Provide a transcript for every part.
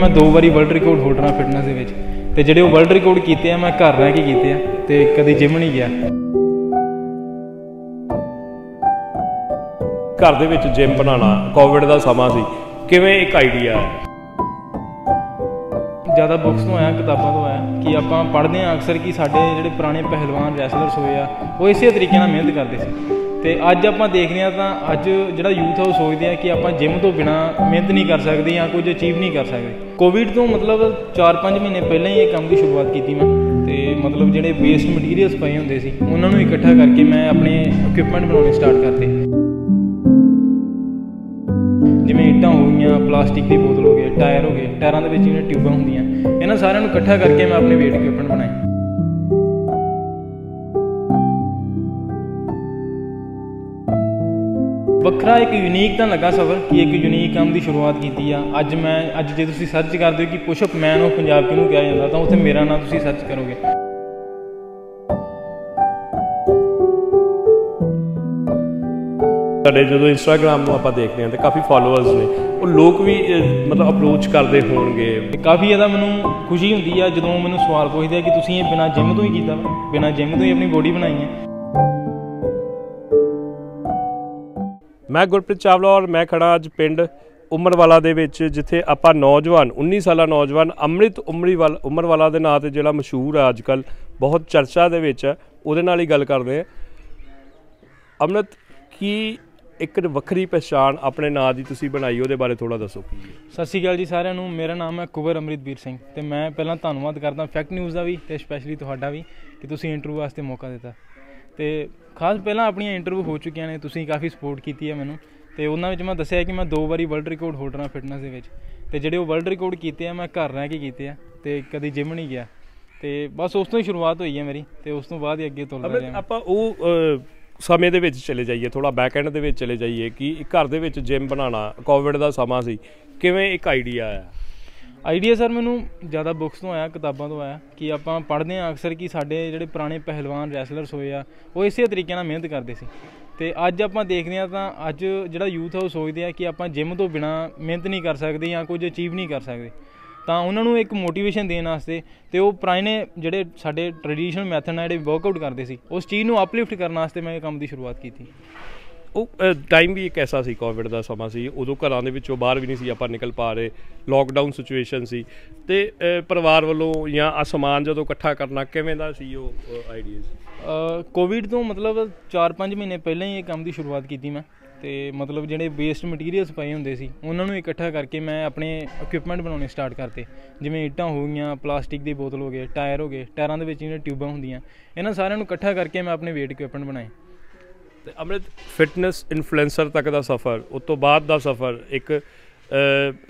ਮੈਂ ਦੋ ਵਾਰੀ ਵਰਲਡ ਰਿਕਾਰਡ ਹੋਲਡਰ ਫਿਟਨੈਸ ਦੇ ਵਿੱਚ। ਤੇ ਜਿਹੜੇ ਉਹ ਵਰਲਡ ਰਿਕਾਰਡ ਕੀਤੇ ਆ ਮੈਂ ਘਰ ਰਹਿ ਕੇ ਕੀਤੇ ਆ ਤੇ ਕਦੀ ਜਿਮ ਨਹੀਂ ਗਿਆ। ਘਰ ਦੇ ਵਿੱਚ ਜਿਮ ਬਣਾਉਣਾ ਕੋਵਿਡ ਦਾ ਸਮਾਂ ਸੀ ਕਿਵੇਂ ਇੱਕ ਆਈਡੀਆ ਹੈ? ਜ਼ਿਆਦਾ ਬੁੱਕਸ ਤੋਂ ਆਇਆ ਕਿਤਾਬਾਂ ਤੋਂ ਆਇਆ ਕਿ ਆਪਾਂ ਪੜ੍ਹਦੇ ਹਾਂ ਅਕਸਰ ਕਿ ਸਾਡੇ ਜਿਹੜੇ ਪੁਰਾਣੇ ਪਹਿਲਵਾਨ ਰੈਸਲਰਸ ਹੋਏ ਆ ਉਹ ਇਸੇ ਤਰੀਕੇ ਨਾਲ ਮਿਹਨਤ ਕਰਦੇ ਸੀ। ਤੇ ਅੱਜ ਆਪਾਂ ਦੇਖਦੇ ਹਾਂ ਤਾਂ ਅੱਜ ਜਿਹੜਾ ਯੂਥ ਆ ਉਹ ਸੋਚਦੇ ਆ ਕਿ ਆਪਾਂ ਜਿਮ ਤੋਂ ਬਿਨਾ ਮਿਹਨਤ ਨਹੀਂ ਕਰ ਸਕਦੇ ਜਾਂ ਕੁਝ ਅਚੀਵ ਨਹੀਂ ਕਰ ਸਕਦੇ। ਕੋਵਿਡ ਤੋਂ ਮਤਲਬ 4-5 ਮਹੀਨੇ ਪਹਿਲਾਂ ਹੀ ਇਹ ਕੰਮ ਦੀ ਸ਼ੁਰੂਆਤ ਕੀਤੀ ਮੈਂ ਤੇ ਮਤਲਬ ਜਿਹੜੇ ਵੇਸਟ ਮਟੀਰੀਅਲਸ ਪਏ ਹੁੰਦੇ ਸੀ, ਉਹਨਾਂ ਨੂੰ ਇਕੱਠਾ ਕਰਕੇ ਮੈਂ ਆਪਣੇ ਇਕਵਿਪਮੈਂਟ ਬਣਾਉਣੇ ਸਟਾਰਟ ਕਰਤੇ। ਜਿਵੇਂ ਇੱਟਾਂ ਹੋ ਗਈਆਂ, ਪਲਾਸਟਿਕ ਦੀ ਬੋਤਲ ਹੋ ਗਈ, ਟਾਇਰ ਹੋ ਗਏ, ਟਾਇਰਾਂ ਦੇ ਵਿੱਚ ਜਿਹੜੀਆਂ ਟਿਊਬਾਂ ਹੁੰਦੀਆਂ, ਇਹਨਾਂ ਸਾਰਿਆਂ ਨੂੰ ਇਕੱਠਾ ਕਰਕੇ ਮੈਂ ਆਪਣੇ weight equipment ਬਣਾਏ। ਵੱਖਰਾ ਇੱਕ ਯੂਨੀਕ ਤਾਂ ਲੱਗਾ ਸਫਰ ਕਿ ਇੱਕ ਯੂਨੀਕ ਕੰਮ ਦੀ ਸ਼ੁਰੂਆਤ ਕੀਤੀ ਆ। ਅੱਜ ਮੈਂ ਅੱਜ ਜੇ ਤੁਸੀਂ ਸਰਚ ਕਰਦੇ ਹੋ ਕਿ ਪੁਸ਼ਅਪ ਮੈਨ ਆਫ ਪੰਜਾਬ ਕਿਹਨੂੰ ਕਿਹਾ ਜਾਂਦਾ ਤਾਂ ਉੱਥੇ ਮੇਰਾ ਨਾਮ ਤੁਸੀਂ ਸਰਚ ਕਰੋਗੇ। ਤੁਹਾਡੇ ਜਦੋਂ ਇੰਸਟਾਗ੍ਰam ਨੂੰ ਆਪਾਂ ਦੇਖਦੇ ਹਾਂ ਤੇ ਕਾਫੀ ਫਾਲੋਅਰਸ ਨੇ ਉਹ ਲੋਕ ਵੀ ਮਤਲਬ ਅਪਰੋਚ ਕਰਦੇ ਹੋਣਗੇ। ਕਾਫੀ ਜ਼ਿਆਦਾ ਮੈਨੂੰ ਖੁਸ਼ੀ ਹੁੰਦੀ ਆ ਜਦੋਂ ਮੈਨੂੰ ਸਵਾਲ ਪੁੱਛਦੇ ਆ ਕਿ ਤੁਸੀਂ ਇਹ ਬਿਨਾ ਜਿਮ ਤੋਂ ਹੀ ਕੀਤਾ ਬਿਨਾ ਜਿਮ ਤੋਂ ਹੀ ਆਪਣੀ ਬੋਡੀ ਬਣਾਈ ਹੈ ਮੈਂ ਗੁਰਪ੍ਰੀਤ ਚਾਵਲਾ ਔਰ ਮੈਂ ਖੜਾ ਅੱਜ ਪਿੰਡ ਉਮਰਵਾਲਾ ਦੇ ਵਿੱਚ, ਜਿੱਥੇ ਆਪਾਂ ਨੌਜਵਾਨ 19 ਸਾਲਾ ਨੌਜਵਾਨ ਅੰਮ੍ਰਿਤ ਉਮਰੀਵਾਲ ਉਮਰਵਾਲਾ ਦੇ ਨਾਂ ਤੇ ਜਿਹੜਾ ਮਸ਼ਹੂਰ ਆ ਅੱਜਕੱਲ ਬਹੁਤ ਚਰਚਾ ਦੇ ਵਿੱਚ ਹੈ, ਉਹਦੇ ਨਾਲ ਹੀ ਗੱਲ ਕਰਦੇ ਹਾਂ। ਅੰਮ੍ਰਿਤ, ਕੀ ਇੱਕ ਵੱਖਰੀ ਪਛਾਣ ਆਪਣੇ ਨਾਂ ਦੀ ਤੁਸੀਂ ਬਣਾਈ, ਉਹਦੇ ਬਾਰੇ ਥੋੜਾ ਦੱਸੋ ਸਤਿ ਸ਼੍ਰੀ ਅਕਾਲ ਜੀ ਸਾਰਿਆਂ ਨੂੰ, ਮੇਰਾ ਨਾਮ ਹੈ ਕੁਵਰ ਅਮਰਿਤਵੀਰ ਸਿੰਘ ਤੇ ਮੈਂ ਪਹਿਲਾਂ ਧੰਨਵਾਦ ਕਰਦਾ ਫੈਕਟ ਨਿਊਜ਼ ਦਾ ਵੀ ਤੇ ਸਪੈਸ਼ਲੀ ਤੁਹਾਡਾ ਵੀ ਕਿ ਤੁਸੀਂ ਇੰਟਰਵਿਊ ਵਾਸਤੇ ਮੌਕਾ ਦਿੱਤਾ। ਤੇ ਖਾਸ ਪਹਿਲਾਂ ਆਪਣੀਆਂ ਇੰਟਰਵਿਊ ਹੋ ਚੁੱਕੀਆਂ ਨੇ ਤੁਸੀਂ ਕਾਫੀ ਸਪੋਰਟ ਕੀਤੀ ਹੈ ਮੈਨੂੰ। ਤੇ ਉਹਨਾਂ ਵਿੱਚ ਮੈਂ ਦੱਸਿਆ ਕਿ ਮੈਂ ਦੋ ਵਾਰੀ ਵਰਲਡ ਰਿਕਾਰਡ ਹੋਲਡਰ ਹਾਂ ਫਿਟਨੈਸ ਦੇ ਵਿੱਚ। ਤੇ ਜਿਹੜੇ ਉਹ ਵਰਲਡ ਰਿਕਾਰਡ ਕੀਤੇ ਆ ਮੈਂ ਘਰ ਰਹਿ ਕੇ ਕੀਤੇ ਆ ਤੇ ਕਦੀ ਜਿਮ ਨਹੀਂ ਗਿਆ। ਤੇ ਬਸ ਉਸ ਤੋਂ ਹੀ ਸ਼ੁਰੂਆਤ ਹੋਈ ਹੈ ਮੇਰੀ ਤੇ ਉਸ ਤੋਂ ਬਾਅਦ ਹੀ ਅੱਗੇ ਤੁਰਦਾ ਰਿਹਾ ਆਪਾਂ ਉਹ ਸਮੇਂ ਦੇ ਵਿੱਚ ਚਲੇ ਜਾਈਏ ਥੋੜਾ ਬੈਕ ਐਂਡ ਦੇ ਵਿੱਚ ਚਲੇ ਜਾਈਏ ਕਿ ਘਰ ਦੇ ਵਿੱਚ ਜਿਮ ਬਣਾਉਣਾ ਕੋਵਿਡ ਦਾ ਸਮਾਂ ਸੀ। ਕਿਵੇਂ ਇੱਕ ਆਈਡੀਆ ਆਇਆ? ਆਈਡੀਆ ਸਰ ਮੈਨੂੰ ਜ਼ਿਆਦਾ ਬੁੱਕਸ ਤੋਂ ਆਇਆ, ਕਿਤਾਬਾਂ ਤੋਂ ਆਇਆ, ਕਿ ਆਪਾਂ ਪੜ੍ਹਦੇ ਹਾਂ ਅਕਸਰ ਕਿ ਸਾਡੇ ਜਿਹੜੇ ਪੁਰਾਣੇ ਪਹਿਲਵਾਨ ਰੈਸਲਰਸ ਹੋਏ ਆ, ਉਹ ਇਸੇ ਤਰੀਕੇ ਨਾਲ ਮਿਹਨਤ ਕਰਦੇ ਸੀ। ਤੇ ਅੱਜ ਆਪਾਂ ਦੇਖਦੇ ਹਾਂ ਤਾਂ ਅੱਜ ਜਿਹੜਾ ਯੂਥ ਆ, ਉਹ ਸੋਚਦੇ ਆ ਕਿ ਆਪਾਂ ਜਿਮ ਤੋਂ ਬਿਨਾ ਮਿਹਨਤ ਨਹੀਂ ਕਰ ਸਕਦੇ ਜਾਂ ਕੁਝ ਅਚੀਵ ਨਹੀਂ ਕਰ ਸਕਦੇ। ਤਾਂ ਉਹਨਾਂ ਨੂੰ ਇੱਕ ਮੋਟੀਵੇਸ਼ਨ ਦੇਣ ਵਾਸਤੇ ਤੇ ਉਹ ਪੁਰਾਣੇ ਜਿਹੜੇ ਸਾਡੇ ਟ੍ਰੈਡੀਸ਼ਨਲ ਮੈਥਡ ਨਾਲ ਜਿਹੜੇ ਵਰਕਆਊਟ ਕਰਦੇ ਸੀ, ਉਸ ਚੀਜ਼ ਨੂੰ ਅਪਲਿਫਟ ਕਰਨ ਵਾਸਤੇ ਮੈਂ ਇਹ ਕੰਮ ਦੀ ਸ਼ੁਰੂਆਤ ਕੀਤੀ। ਉਹ ਟਾਈਮ ਵੀ ਇੱਕ ਐਸਾ ਸੀ ਕੋਵਿਡ ਦਾ ਸਮਾਂ ਸੀ, ਉਦੋਂ ਘਰਾਂ ਦੇ ਵਿੱਚੋਂ ਬਾਹਰ ਵੀ ਨਹੀਂ ਸੀ ਆਪਾਂ ਨਿਕਲ ਪਾ ਰਹੇ ਲੋਕਡਾਊਨ ਸਿਚੁਏਸ਼ਨ ਸੀ। ਤੇ ਪਰਿਵਾਰ ਵੱਲੋਂ ਜਾਂ ਅਸਮਾਨ ਜਦੋਂ ਇਕੱਠਾ ਕਰਨਾ, ਕਿਵੇਂ ਦਾ ਸੀ ਉਹ ਆਈਡੀਆਜ਼ ਕੋਵਿਡ ਤੋਂ ਮਤਲਬ 4-5 ਮਹੀਨੇ ਪਹਿਲਾਂ ਹੀ ਇਹ ਕੰਮ ਦੀ ਸ਼ੁਰੂਆਤ ਕੀਤੀ ਮੈਂ। ਤੇ ਮਤਲਬ ਜਿਹੜੇ ਵੇਸਟ ਮਟੀਰੀਅਲਸ ਪਏ ਹੁੰਦੇ ਸੀ, ਉਹਨਾਂ ਨੂੰ ਇਕੱਠਾ ਕਰਕੇ ਮੈਂ ਆਪਣੇ ਇਕਵਿਪਮੈਂਟ ਬਣਾਉਣੇ ਸਟਾਰਟ ਕਰਤੇ। ਜਿਵੇਂ ਇੱਟਾਂ ਹੋ ਗਈਆਂ ਪਲਾਸਟਿਕ ਦੀ ਬੋਤਲ ਹੋ ਗਏ ਟਾਇਰ ਹੋ ਗਏ, ਟਾਇਰਾਂ ਦੇ ਵਿੱਚ ਜਿਹੜੀਆਂ ਟਿਊਬਾਂ ਹੁੰਦੀਆਂ, ਇਹਨਾਂ ਸਾਰਿਆਂ ਨੂੰ ਇਕੱਠਾ ਕਰਕੇ ਮੈਂ ਆਪਣੇ ਵੇਟ ਇਕਵਿਪਮੈਂਟ ਬਣਾਏ। ਤੇ ਅੰਮ੍ਰਿਤ ਫਿਟਨੈਸ ਇਨਫਲੂਐਂਸਰ ਤੱਕ ਦਾ ਸਫ਼ਰ, ਉਸ ਤੋਂ ਬਾਅਦ ਦਾ ਸਫ਼ਰ, ਇੱਕ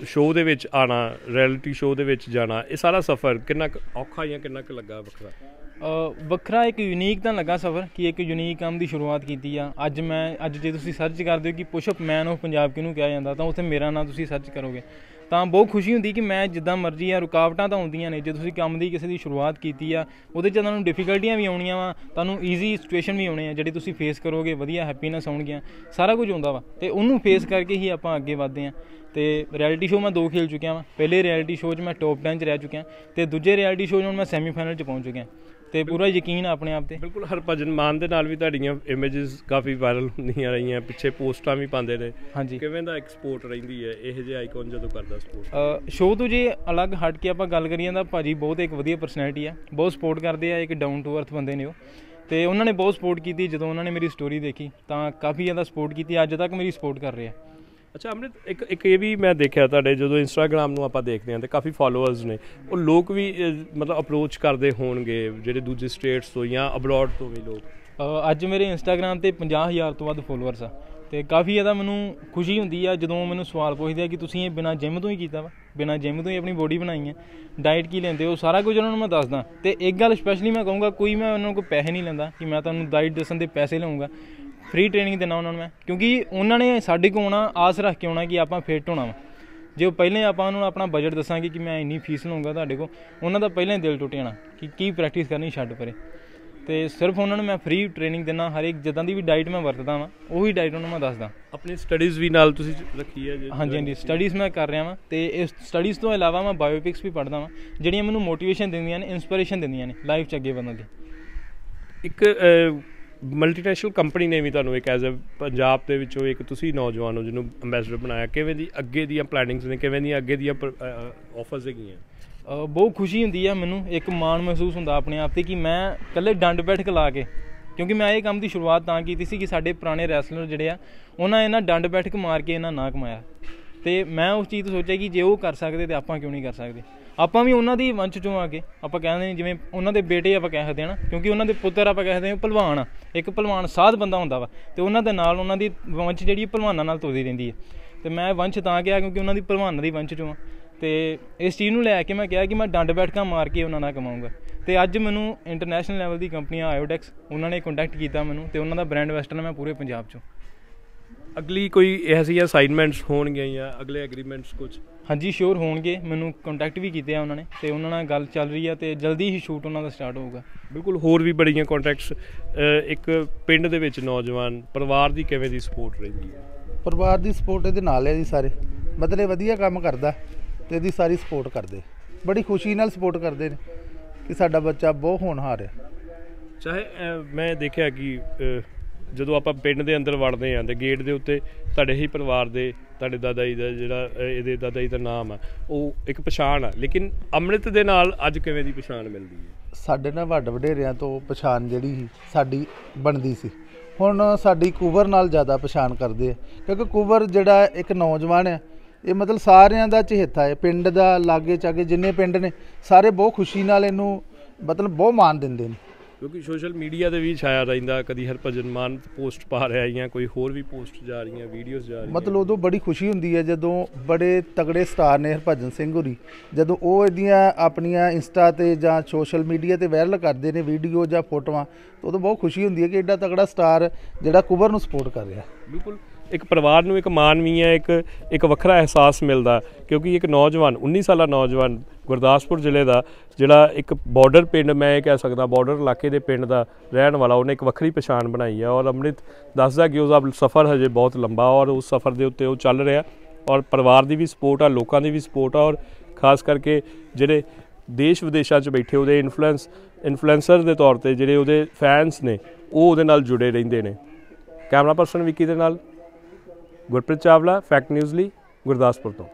ਸ਼ੋਅ ਦੇ ਵਿੱਚ ਆਣਾ ਰਿਐਲਿਟੀ ਸ਼ੋਅ ਦੇ ਵਿੱਚ ਜਾਣਾ, ਇਹ ਸਾਰਾ ਸਫ਼ਰ ਕਿੰਨਾ ਕੁ ਔਖਾ ਜਾਂ ਕਿੰਨਾ ਕੁ ਲੱਗਾ ਵੱਖਰਾ? ਵੱਖਰਾ ਇੱਕ ਯੂਨੀਕ ਤਾਂ ਲੱਗਾ ਸਫਰ ਕਿ ਇੱਕ ਯੂਨੀਕ ਕੰਮ ਦੀ ਸ਼ੁਰੂਆਤ ਕੀਤੀ ਆ। ਅੱਜ ਮੈਂ, ਅੱਜ ਜੇ ਤੁਸੀਂ ਸਰਚ ਕਰਦੇ ਹੋ ਕਿ ਪੁਸ਼ਅਪ ਮੈਨ ਆਫ ਪੰਜਾਬ ਕਿਹਨੂੰ ਕਿਹਾ ਜਾਂਦਾ, ਤਾਂ ਉੱਥੇ ਮੇਰਾ ਨਾਮ ਤੁਸੀਂ ਸਰਚ ਕਰੋਗੇ। ਤਾਂ ਬਹੁਤ ਖੁਸ਼ੀ ਹੁੰਦੀ ਕਿ ਮੈਂ ਜਿੱਦਾਂ ਮਰਜ਼ੀ ਆ, ਰੁਕਾਵਟਾਂ ਤਾਂ ਆਉਂਦੀਆਂ ਨੇ। ਜੇ ਤੁਸੀਂ ਕੰਮ ਦੀ ਕਿਸੇ ਦੀ ਸ਼ੁਰੂਆਤ ਕੀਤੀ ਆ, ਉਹਦੇ 'ਚ ਤੁਹਾਨੂੰ ਡਿਫਿਕਲਟੀਆਂ ਵੀ ਆਉਣੀਆਂ ਵਾ, ਤੁਹਾਨੂੰ ਈਜ਼ੀ ਸਿਚੁਏਸ਼ਨ ਵੀ ਆਉਣੇ ਆ, ਜਿਹੜੀ ਤੁਸੀਂ ਫੇਸ ਕਰੋਗੇ, ਵਧੀਆ ਹੈਪੀਨੈਸ ਆਉਣਗੀਆਂ, ਸਾਰਾ ਕੁਝ ਆਉਂਦਾ ਵਾ। ਤੇ ਉਹਨੂੰ ਫੇਸ ਕਰਕੇ ਹੀ ਆਪਾਂ ਅੱਗੇ ਵਧਦੇ ਆ। ਤੇ ਰਿਐਲਿਟੀ ਸ਼ੋਅ ਮੈਂ ਦੋ ਖੇਲ ਚੁੱਕਿਆ ਵਾਂ। ਪਹਿਲੇ ਰਿਐਲਿਟੀ ਸ਼ੋਅ 'ਚ ਮੈਂ ਟੌਪ 10 'ਚ ਰਹਿ ਚੁੱਕਿਆ ਤੇ ਦੂਜੇ ਰਿਐਲਿਟੀ ਸ਼ੋਅ 'ਚ ਹੁਣ ਮੈਂ ਸੈਮੀਫਾਈਨਲ 'ਚ ਪਹੁੰਚ ਚੁੱਕਿਆ ਤੇ ਪੂਰਾ ਯਕੀਨ ਆਪਣੇ ਆਪ ਤੇ। ਬਿਲਕੁਲ ਹਰਭਜਨ ਮਾਨ ਦੇ ਨਾਲ ਵੀ ਤੁਹਾਡੀਆਂ ਇਮੇजेस ਕਾਫੀ ਵਾਇਰਲ ਹੁੰਦੀਆਂ ਰਹੀਆਂ ਪਿੱਛੇ ਪੋਸਟਾਂ ਵੀ ਪਾਉਂਦੇ ਨੇ ਹਾਂਜੀ। ਕਿਵੇਂ ਦਾ ਐਕਸਪੋਰਟ ਰਹਿੰਦੀ ਹੈ? ਇਹ ਜਿਹੇ ਆਈਕਨ ਜਦੋਂ ਕਰਦਾ ਸਪੋਰਟ ਸ਼ੋਅ ਤੋਂ ਜੇ ਅਲੱਗ ਹਟ ਕੇ ਆਪਾਂ ਗੱਲ ਕਰੀਏ ਤਾਂ ਭਾਜੀ ਬਹੁਤ ਇੱਕ ਵਧੀਆ ਪਰਸਨੈਲਿਟੀ ਆ। ਬਹੁਤ ਸਪੋਰਟ ਕਰਦੇ ਆ ਇੱਕ ਡਾਊਨ ਟੂ ਅਰਥ ਬੰਦੇ ਨੇ ਉਹ। ਤੇ ਉਹਨਾਂ ਨੇ ਬਹੁਤ ਸਪੋਰਟ ਕੀਤੀ ਜਦੋਂ ਉਹਨਾਂ ਨੇ ਮੇਰੀ ਸਟੋਰੀ ਦੇਖੀ ਤਾਂ ਕਾਫੀ ਜ਼ਿਆਦਾ ਸਪੋਰਟ ਕੀਤੀ ਅੱਜ ਤੱਕ ਮੇਰੀ ਸਪੋਰਟ ਕਰ ਰਹੇ। ਆ ਅੱਛਾ, ਅੰਮ੍ਰਿਤ, ਇੱਕ ਇੱਕ ਇਹ ਵੀ ਮੈਂ ਦੇਖਿਆ ਤੁਹਾਡੇ ਜਦੋਂ ਇੰਸਟਾਗ੍ਰam ਨੂੰ ਆਪਾਂ ਦੇਖਦੇ ਹਾਂ ਤੇ ਕਾਫੀ ਫਾਲੋਅਰਸ ਨੇ, ਉਹ ਲੋਕ ਵੀ ਮਤਲਬ ਅਪਰੋਚ ਕਰਦੇ ਹੋਣਗੇ, ਜਿਹੜੇ ਦੂਜੇ ਸਟੇਟਸ ਤੋਂ ਜਾਂ ਅਬਰੋਡ ਤੋਂ ਵੀ ਲੋਕ? ਅੱਜ ਮੇਰੇ ਇੰਸਟਾਗ੍ਰam ਤੇ 50000 ਤੋਂ ਵੱਧ ਫੋਲੋਅਰਸ ਆ। ਤੇ ਕਾਫੀ ਜ਼ਿਆਦਾ ਮੈਨੂੰ ਖੁਸ਼ੀ ਹੁੰਦੀ ਆ, ਜਦੋਂ ਮੈਨੂੰ ਸਵਾਲ ਪੁੱਛਦੇ ਆ ਕਿ ਤੁਸੀਂ ਇਹ ਬਿਨਾ ਜਿਮ ਤੋਂ ਹੀ ਕੀਤਾ ਵਾ? ਬਿਨਾ ਜਿਮ ਤੋਂ ਹੀ ਆਪਣੀ ਬੋਡੀ ਬਣਾਈ ਹੈ ਡਾਈਟ ਕੀ ਲੈਂਦੇ ਹੋ? ਸਾਰਾ ਕੁਝ ਉਹਨਾਂ ਨੂੰ ਮੈਂ ਦੱਸਦਾ। ਤੇ ਇੱਕ ਗੱਲ ਸਪੈਸ਼ਲੀ ਮੈਂ ਕਹੂੰਗਾ, ਕੋਈ ਮੈਂ ਉਹਨਾਂ ਕੋਲ ਪੈਸੇ ਨਹੀਂ ਲੈਂਦਾ ਕਿ ਮੈਂ ਤੁਹਾਨੂੰ ਡਾਈਟ ਦੱਸਣ ਦੇ ਪੈਸੇ ਲਵਾਂਗਾ ਫ੍ਰੀ ਟ੍ਰੇਨਿੰਗ ਦੇਣਾ ਉਹਨਾਂ ਨੂੰ ਮੈਂ ਕਿਉਂਕਿ ਉਹਨਾਂ ਨੇ ਸਾਡੇ ਕੋਲ ਆਉਣਾ ਆਸ ਰੱਖ ਕੇ ਆਉਣਾ ਕਿ ਆਪਾਂ ਫਿੱਟ ਹੋਣਾ ਵਾ। ਜੇ ਉਹ ਪਹਿਲਾਂ ਆਪਾਂ ਉਹਨਾਂ ਨੂੰ ਆਪਣਾ ਬਜਟ ਦੱਸਾਂਗੇ ਕਿ ਮੈਂ ਇੰਨੀ ਫੀਸ ਲਵਾਂਗਾ ਤੁਹਾਡੇ ਕੋਲ ਉਹਨਾਂ ਦਾ ਪਹਿਲਾਂ ਹੀ ਦਿਲ ਟੁੱਟ ਜਾਣਾ ਕਿ ਕੀ ਪ੍ਰੈਕਟਿਸ ਕਰਨੀ ਛੱਡ ਪਰੇ। ਤੇ ਸਿਰਫ ਉਹਨਾਂ ਨੂੰ ਮੈਂ ਫ੍ਰੀ ਟ੍ਰੇਨਿੰਗ ਦਿੰਦਾ ਹਰ ਇੱਕ ਜਿੱਦਾਂ ਦੀ ਵੀ ਡਾਈਟ ਮੈਂ ਵਰਤਦਾ ਵਾਂ ਉਹੀ ਡਾਈਟ ਉਹਨਾਂ ਨੂੰ ਮੈਂ ਦੱਸਦਾ। ਆਪਣੀ ਸਟੱਡੀਜ਼ ਵੀ ਨਾਲ ਤੁਸੀਂ ਰੱਖੀ ਹੈ ਜੀ ਹਾਂਜੀ ਹਾਂਜੀ ਸਟੱਡੀਜ਼ ਮੈਂ ਕਰ ਰਿਹਾ ਵਾਂ ਤੇ ਇਸ ਸਟੱਡੀਜ਼ ਤੋਂ ਇਲਾਵਾ ਮੈਂ ਬਾਇਓਪਿਕਸ ਵੀ ਪੜ੍ਹਦਾ ਵਾਂ ਜਿਹੜੀਆਂ ਮੈਨੂੰ ਮੋਟੀਵੇਸ਼ਨ ਦਿੰਦੀਆਂ ਨੇ ਇਨਸਪੀਰੇਸ਼ਨ ਦਿੰਦੀਆਂ ਨੇ ਲਾਈਫ 'ਚ ਅੱਗੇ ਵਧਣ ਦੀ। ਇੱਕ ਮਲਟੀਨੈਸ਼ਨਲ ਕੰਪਨੀ ਨੇ ਵੀ ਤੁਹਾਨੂੰ ਇੱਕ ਐਜ਼ ਅ ਪੰਜਾਬ ਦੇ ਵਿੱਚੋਂ ਇੱਕ ਤੁਸੀਂ ਨੌਜਵਾਨ ਹੋ ਜਿਹਨੂੰ ਐਮਬੈਸਡਰ ਬਣਾਇਆ। ਕਿਵੇਂ ਦੀ ਅੱਗੇ ਦੀਆਂ ਪਲੈਨਿੰਗਸ ਨੇ ਕਿਵੇਂ ਦੀਆਂ ਅੱਗੇ ਦੀਆਂ ਆਫਰਸ ਹੈਗੀਆਂ? ਅ, ਬਹੁਤ ਖੁਸ਼ੀ ਹੁੰਦੀ ਆ ਮੈਨੂੰ ਇੱਕ ਮਾਣ ਮਹਿਸੂਸ ਹੁੰਦਾ ਆਪਣੇ ਆਪ ਤੇ ਕਿ ਮੈਂ ਇਕੱਲੇ ਡੰਡ ਬੈਠਕ ਲਾ ਕੇ ਕਿਉਂਕਿ ਮੈਂ ਇਹ ਕੰਮ ਦੀ ਸ਼ੁਰੂਆਤ ਤਾਂ ਕੀਤੀ ਸੀ ਕਿ ਸਾਡੇ ਪੁਰਾਣੇ ਰੈਸਲਰ ਜਿਹੜੇ ਆ ਉਹਨਾਂ ਇਹਨਾਂ ਡੰਡ ਬੈਠਕ ਮਾਰ ਕੇ ਇਹਨਾਂ ਨਾ ਕਮਾਇਆ। ਤੇ ਮੈਂ ਉਸ ਚੀਜ਼ ਤੋਂ ਸੋਚਿਆ ਕਿ ਜੇ ਉਹ ਕਰ ਸਕਦੇ ਤੇ ਆਪਾਂ ਕਿਉਂ ਨਹੀਂ ਕਰ ਸਕਦੇ? ਆਪਾਂ ਵੀ ਉਹਨਾਂ ਦੀ ਵੰਸ਼ ਚੋਂ ਆ ਕੇ ਆਪਾਂ ਕਹਿੰਦੇ ਨੇ ਜਿਵੇਂ ਉਹਨਾਂ ਦੇ ਬੇਟੇ ਆਪਾਂ ਕਹਿ ਸਕਦੇ ਹਾਂ ਕਿਉਂਕਿ ਉਹਨਾਂ ਦੇ ਪੁੱਤਰ ਆਪਾਂ ਕਹਿ ਸਕਦੇ ਹਾਂ ਭਲਵਾਨ ਆ। ਇੱਕ ਭਲਵਾਨ ਸਾਧ ਬੰਦਾ ਹੁੰਦਾ ਵਾ ਤੇ ਉਹਨਾਂ ਦੇ ਨਾਲ ਉਹਨਾਂ ਦੀ ਵੰਸ਼ ਜਿਹੜੀ ਭਲਵਾਨਾਂ ਨਾਲ ਤੁਰਦੀ ਰਹਿੰਦੀ ਹੈ ਤੇ ਮੈਂ ਵੰਸ਼ ਤਾਂ ਕਿਹਾ ਕਿਉਂਕਿ ਉਹਨਾਂ ਦੀ ਭਲਵਾਨਾਂ ਦੀ ਵੰਸ਼ ਚੋਂ ਆ। ਤੇ ਇਸ ਚੀਜ਼ ਨੂੰ ਲੈ ਕੇ ਮੈਂ ਕਿਹਾ ਕਿ ਮੈਂ ਡੰਡ ਬੈਠਕਾਂ ਮਾਰ ਕੇ ਉਹਨਾਂ ਨਾਲ ਕਮਾਊਂਗਾ। ਤੇ ਅੱਜ ਮੈਨੂੰ ਇੰਟਰਨੈਸ਼ਨਲ ਲੈਵਲ ਦੀ ਕੰਪਨੀ ਆਇਓਡੈਕਸ ਉਹਨਾਂ ਨੇ ਕੰਟੈਕਟ ਕੀਤਾ ਮੈਨੂੰ ਤੇ ਉਹਨਾਂ ਦਾ ਬ੍ਰਾਂਡ ਵੈਸਟਰਨ ਮੈਂ ਪੂਰੇ ਪੰਜਾਬ 'ਚੋਂ। ਅਗਲੀ ਕੋਈ ਐਸੀ ਅਸਾਈਨਮੈਂਟਸ ਹੋਣਗੀਆਂ ਜਾਂ ਅਗਲੇ ਐਗਰੀਮੈਂਟਸ ਕੁਝ ਹਾਂਜੀ ਸ਼ੋਰ ਹੋਣਗੇ। ਮੈਨੂੰ ਕੰਟੈਕਟ ਵੀ ਕੀਤੇ ਆ ਉਹਨਾਂ ਨੇ ਤੇ ਉਹਨਾਂ ਨਾਲ ਗੱਲ ਚੱਲ ਰਹੀ ਆ ਤੇ ਜਲਦੀ ਹੀ ਸ਼ੂਟ ਉਹਨਾਂ ਦਾ ਸਟਾਰਟ ਹੋਊਗਾ। ਬਿਲਕੁਲ ਹੋਰ ਵੀ ਬੜੀਆਂ ਕੰਟੈਕਟਸ ਇੱਕ ਪਿੰਡ ਦੇ ਵਿੱਚ ਨੌਜਵਾਨ ਪਰਿਵਾਰ ਦੀ ਕਿਵੇਂ ਦੀ ਸਪੋਰਟ ਰਹਿੰਦੀ ਹੈ? ਪਰਿਵਾਰ ਦੀ ਸਪੋਰਟ ਇਹਦੇ ਨਾਲ ਹੈ ਜੀ ਸਾਰੇ। ਮਤਲਬ ਵਧੀਆ ਕੰਮ ਕਰਦਾ ਤੇ ਇਹਦੀ ਸਾਰੀ ਸਪੋਰਟ ਕਰਦੇ। ਬੜੀ ਖੁਸ਼ੀ ਨਾਲ ਸਪੋਰਟ ਕਰਦੇ ਨੇ ਕਿ ਸਾਡਾ ਬੱਚਾ ਬਹੁਤ ਹੋਣਹਾਰ ਹੈ। ਚਾਹੇ ਮੈਂ ਦੇਖਿਆ ਕਿ ਜਦੋਂ ਆਪਾਂ ਪਿੰਡ ਦੇ ਅੰਦਰ ਵੜਦੇ ਆਂ ਤੇ ਗੇਟ ਦੇ ਉੱਤੇ ਤੁਹਾਡੇ ਹੀ ਪਰਿਵਾਰ ਦੇ, ਤੁਹਾਡੇ ਦਾਦਾ ਜੀ ਦਾ ਜਿਹੜਾ ਇਹਦੇ ਦਾਦਾ ਜੀ ਦਾ ਨਾਮ ਆ, ਉਹ ਇੱਕ ਪਛਾਣ ਆ। ਲੇਕਿਨ ਅੰਮ੍ਰਿਤ ਦੇ ਨਾਲ ਅੱਜ ਕਿਵੇਂ ਦੀ ਪਛਾਣ ਮਿਲਦੀ ਹੈ? ਸਾਡੇ ਨਾਲ ਵੱਡ ਵਡੇਰਿਆਂ ਤੋਂ ਪਛਾਣ ਜਿਹੜੀ ਸੀ, ਸਾਡੀ ਬਣਦੀ ਸੀ। ਹੁਣ ਸਾਡੀ ਕੁਵਰ ਨਾਲ ਜ਼ਿਆਦਾ ਪਛਾਣ ਕਰਦੇ ਆ, ਕਿਉਂਕਿ ਕੁਵਰ ਜਿਹੜਾ ਇੱਕ ਨੌਜਵਾਨ ਆ, ਇਹ ਮਤਲਬ ਸਾਰਿਆਂ ਦਾ ਚਹੇਤਾ ਹੈ। ਪਿੰਡ ਦਾ ਲਾਗੇ ਚਾਗੇ ਜਿੰਨੇ ਪਿੰਡ ਨੇ, ਸਾਰੇ ਬਹੁਤ ਖੁਸ਼ੀ ਨਾਲ ਇਹਨੂੰ ਮਤਲਬ ਬਹੁਤ ਮਾਣ ਦਿੰਦੇ ਨੇ। ਕਿਉਂਕਿ ਸੋਸ਼ਲ ਮੀਡੀਆ ਤੇ ਵੀ ਛਾਇਆ ਰਹਿੰਦਾ ਕਦੀ ਹਰਭਜਨ ਮਾਨ ਪੋਸਟ ਪਾ ਰਿਹਾ ਜਾਂ ਕੋਈ ਹੋਰ ਵੀ ਪੋਸਟ ਜਾ ਰਹੀਆਂ ਵੀਡੀਓਜ਼ ਜਾ ਰਹੀਆਂ। ਮਤਲਬ ਉਦੋਂ ਬੜੀ ਖੁਸ਼ੀ ਹੁੰਦੀ ਹੈ ਜਦੋਂ ਬੜੇ ਤਗੜੇ ਸਟਾਰ ਨੇ ਹਰਭਜਨ ਸਿੰਘ ਹੋਰੀ ਜਦੋਂ ਉਹ ਇਹਦੀਆਂ ਆਪਣੀਆਂ ਇੰਸਟਾ ਤੇ ਜਾਂ ਸੋਸ਼ਲ ਮੀਡੀਆ ਤੇ ਵਾਇਰਲ ਕਰਦੇ ਨੇ ਵੀਡੀਓ ਜਾਂ ਫੋਟੋਆਂ ਤਾਂ ਉਦੋਂ ਬਹੁਤ ਖੁਸ਼ੀ ਹੁੰਦੀ ਹੈ ਕਿ ਐਡਾ ਤਗੜਾ ਸਟਾਰ ਜਿਹੜਾ ਕੁਬਰ ਨੂੰ ਸਪੋਰਟ ਕਰ ਰਿਹਾ। ਬਿਲਕੁਲ। ਇੱਕ ਪਰਿਵਾਰ ਨੂੰ ਇੱਕ ਮਾਣ ਵੀ ਹੈ, ਇੱਕ ਇੱਕ ਵੱਖਰਾ ਅਹਿਸਾਸ ਮਿਲਦਾ ਕਿਉਂਕਿ ਇੱਕ ਨੌਜਵਾਨ 19 ਸਾਲਾ ਨੌਜਵਾਨ ਗੁਰਦਾਸਪੁਰ ਜ਼ਿਲ੍ਹੇ ਦਾ, ਜਿਹੜਾ ਇੱਕ ਬਾਰਡਰ ਪਿੰਡ, ਮੈਂ ਇਹ ਕਹਿ ਸਕਦਾ ਬਾਰਡਰ ਇਲਾਕੇ ਦੇ ਪਿੰਡ ਦਾ ਰਹਿਣ ਵਾਲਾ, ਉਹਨੇ ਇੱਕ ਵੱਖਰੀ ਪਛਾਣ ਬਣਾਈ ਹੈ ਔਰ ਅੰਮ੍ਰਿਤ ਦੱਸਦਾ ਕਿ ਉਹਦਾ ਸਫ਼ਰ ਹਜੇ ਬਹੁਤ ਲੰਬਾ ਔਰ ਉਸ ਸਫ਼ਰ ਦੇ ਉੱਤੇ ਉਹ ਚੱਲ ਰਿਹਾ ਔਰ ਪਰਿਵਾਰ ਦੀ ਵੀ ਸਪੋਰਟ ਆ, ਲੋਕਾਂ ਦੀ ਵੀ ਸਪੋਰਟ ਆ ਔਰ ਖਾਸ ਕਰਕੇ ਜਿਹੜੇ ਦੇਸ਼ ਵਿਦੇਸ਼ਾਂ 'ਚ ਬੈਠੇ ਉਹਦੇ ਇਨਫਲੂਐਂਸ ਇਨਫਲੂਐਂਸਰ ਦੇ ਤੌਰ ਤੇ ਜਿਹੜੇ ਉਹਦੇ ਫੈਨਸ ਨੇ, ਉਹ ਉਹਦੇ ਨਾਲ ਜੁੜੇ ਰਹਿੰਦੇ ਨੇ। ਕੈਮਰਾ ਪਰਸਨ ਵਿੱਕੀ ਦੇ ਨਾਲ। ਗੁਰਪ੍ਰੀਤ ਚਾਵਲਾ ਫੈਕਟ ਨਿਊਜ਼ ਲਈ ਗੁਰਦਾਸਪੁਰ ਤੋਂ।